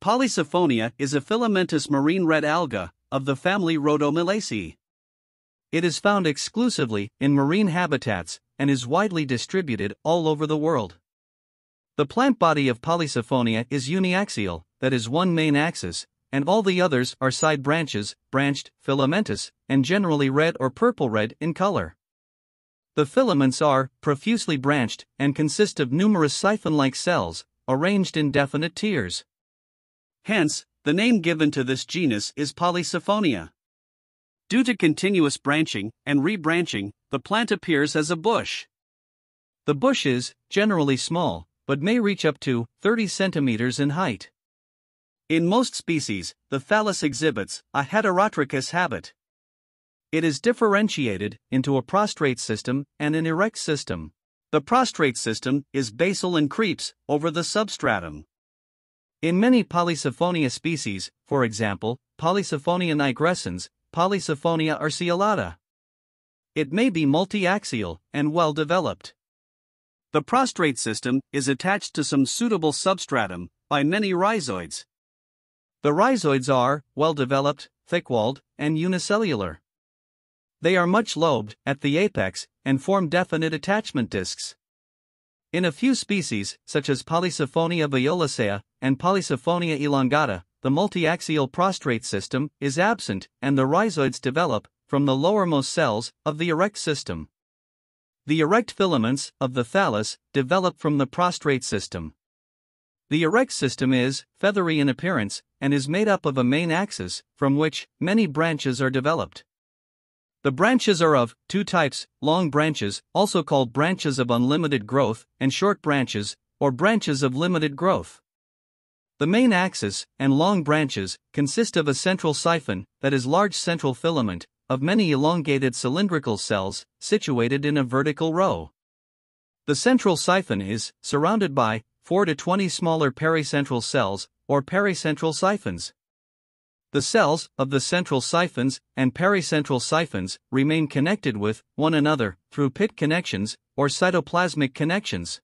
Polysiphonia is a filamentous marine red alga of the family Rhodomelaceae. It is found exclusively in marine habitats and is widely distributed all over the world. The plant body of Polysiphonia is uniaxial, that is one main axis, and all the others are side branches, branched, filamentous, and generally red or purple red in color. The filaments are profusely branched and consist of numerous siphon like cells, arranged in definite tiers. Hence, the name given to this genus is Polysiphonia. Due to continuous branching and rebranching, the plant appears as a bush. The bush is, generally small, but may reach up to 30 centimeters in height. In most species, the thallus exhibits a heterotrichous habit. It is differentiated into a prostrate system and an erect system. The prostrate system is basal and creeps over the substratum. In many Polysiphonia species, for example, Polysiphonia nigrescens, Polysiphonia urceolata, it may be multiaxial and well developed. The prostrate system is attached to some suitable substratum by many rhizoids. The rhizoids are well developed, thick walled, and unicellular. They are much lobed at the apex and form definite attachment discs. In a few species, such as Polysiphonia violacea and Polysiphonia elongata, the multiaxial prostrate system is absent and the rhizoids develop from the lowermost cells of the erect system. The erect filaments of the thallus develop from the prostrate system. The erect system is feathery in appearance and is made up of a main axis from which many branches are developed. The branches are of two types long branches, also called branches of unlimited growth, and short branches, or branches of limited growth. The main axis and long branches consist of a central siphon, that is, large central filament, of many elongated cylindrical cells situated in a vertical row. The central siphon is surrounded by 4 to 20 smaller pericentral cells, or pericentral siphons. The cells of the central siphons and pericentral siphons remain connected with one another through pit connections or cytoplasmic connections.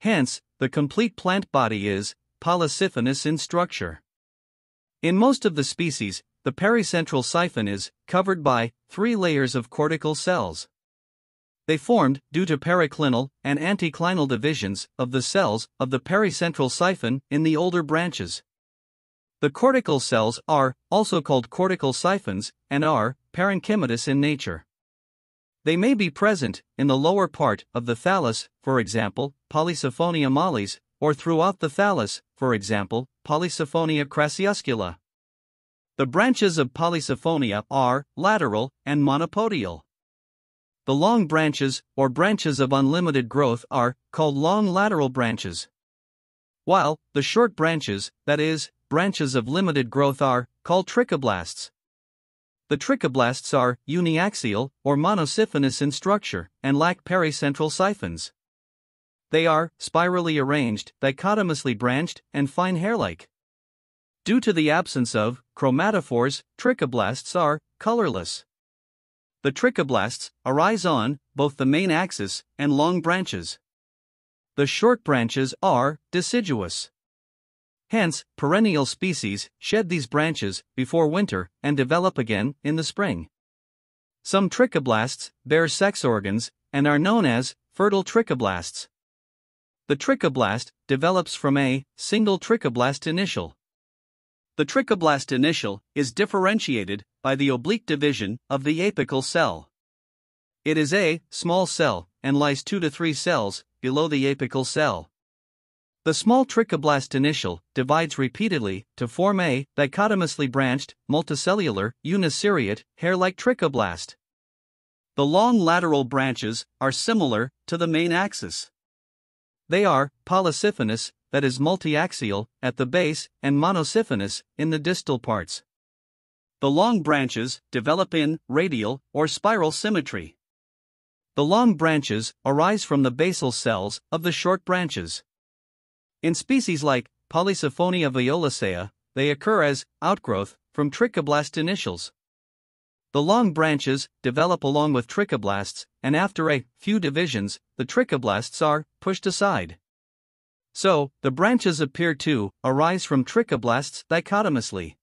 Hence, the complete plant body is polysiphonous in structure. In most of the species, the pericentral siphon is covered by three layers of cortical cells. They formed due to periclinal and anticlinal divisions of the cells of the pericentral siphon in the older branches. The cortical cells are also called cortical siphons and are parenchymatous in nature. They may be present in the lower part of the thallus, for example, Polysiphonia mollis, or throughout the thallus, for example, Polysiphonia crassiuscula. The branches of Polysiphonia are lateral and monopodial. The long branches or branches of unlimited growth are called long lateral branches. While the short branches, that is, branches of limited growth are called trichoblasts. The trichoblasts are uniaxial or monosiphonous in structure and lack pericentral siphons. They are spirally arranged, dichotomously branched, and fine hair like. Due to the absence of chromatophores, trichoblasts are colorless. The trichoblasts arise on both the main axis and long branches. The short branches are deciduous. Hence, perennial species shed these branches before winter and develop again in the spring. Some trichoblasts bear sex organs and are known as fertile trichoblasts. The trichoblast develops from a single trichoblast initial. The trichoblast initial is differentiated by the oblique division of the apical cell. It is a small cell and lies 2 to 3 cells below the apical cell. The small trichoblast initial divides repeatedly to form a dichotomously branched, multicellular, uniseriate, hair like trichoblast. The long lateral branches are similar to the main axis. They are polysiphonous, that is multiaxial, at the base, and monosiphonous in the distal parts. The long branches develop in radial or spiral symmetry. The long branches arise from the basal cells of the short branches. In species like Polysiphonia violacea, they occur as outgrowth from trichoblast initials. The long branches develop along with trichoblasts, and after a few divisions, the trichoblasts are pushed aside. So, the branches appear to arise from trichoblasts dichotomously.